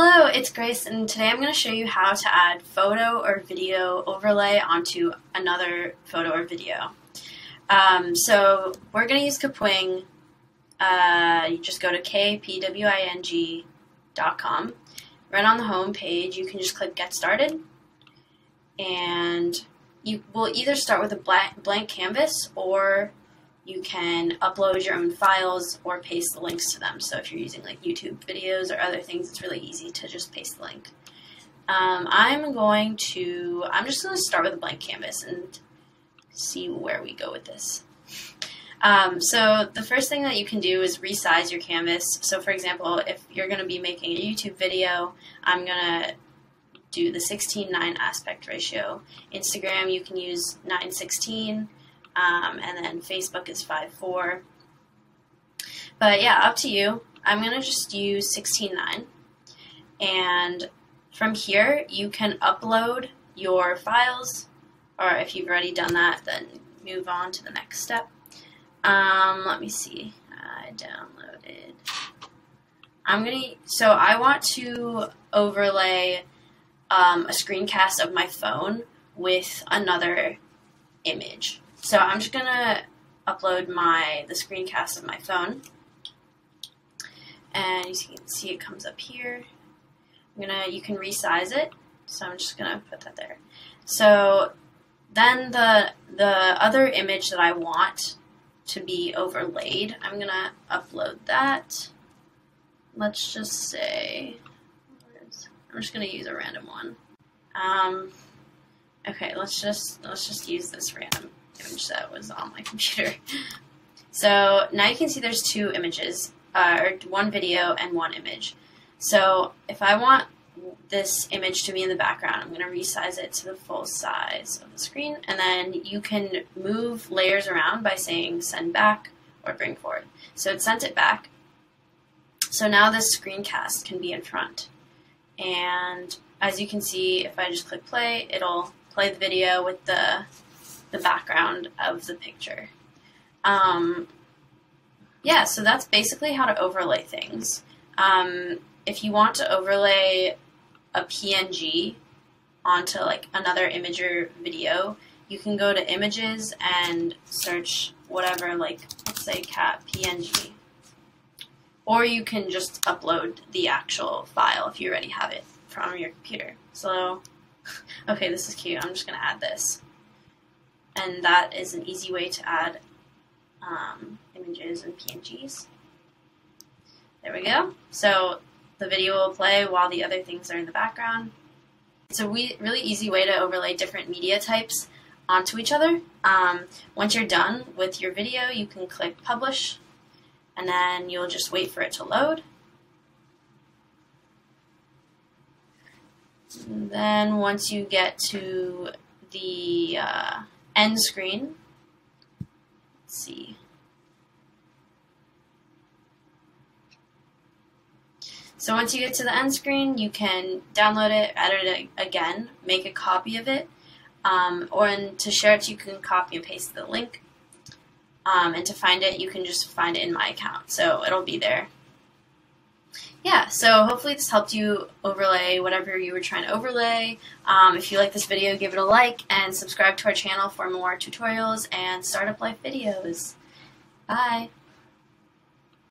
Hello, it's Grace, and today I'm going to show you how to add photo or video overlay onto another photo or video. Um, so we're going to use Kapwing. Uh, you just go to kapwing.com. Right on the home page, you can just click Get Started, and you will either start with a blank, blank canvas or you can upload your own files or paste the links to them. So if you're using like YouTube videos or other things, it's really easy to just paste the link. Um, I'm going to, I'm just going to start with a blank canvas and see where we go with this. Um, so the first thing that you can do is resize your canvas. So for example, if you're going to be making a YouTube video, I'm going to do the 16-9 aspect ratio. Instagram, you can use 916 um, and then Facebook is 5.4. But yeah, up to you. I'm going to just use 16.9. And from here, you can upload your files, or if you've already done that, then move on to the next step. Um, let me see. I downloaded. I'm to, so I want to overlay um, a screencast of my phone with another image. So I'm just gonna upload my the screencast of my phone, and you can see it comes up here. I'm gonna you can resize it, so I'm just gonna put that there. So then the the other image that I want to be overlaid, I'm gonna upload that. Let's just say I'm just gonna use a random one. Um, okay, let's just let's just use this random image that was on my computer. So now you can see there's two images, uh, or one video and one image. So if I want this image to be in the background, I'm going to resize it to the full size of the screen, and then you can move layers around by saying send back or bring forward. So it sent it back. So now this screencast can be in front. And as you can see, if I just click play, it'll play the video with the the background of the picture. Um, yeah, so that's basically how to overlay things. Um, if you want to overlay a PNG onto like another image or video, you can go to images and search whatever, like let's say cat PNG. Or you can just upload the actual file if you already have it from your computer. So, okay, this is cute. I'm just going to add this and that is an easy way to add um, images and PNGs. There we go. So the video will play while the other things are in the background. It's a really easy way to overlay different media types onto each other. Um, once you're done with your video, you can click Publish, and then you'll just wait for it to load. And then once you get to the uh, end screen. Let's see. So once you get to the end screen, you can download it, edit it again, make a copy of it, um, or to share it, you can copy and paste the link. Um, and to find it, you can just find it in my account, so it'll be there yeah, so hopefully this helped you overlay whatever you were trying to overlay. Um, if you like this video, give it a like and subscribe to our channel for more tutorials and startup life videos. Bye!